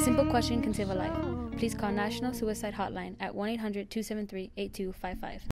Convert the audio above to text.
A simple question can save a life. Please call National Suicide Hotline at 1 800 273 8255.